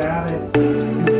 about it.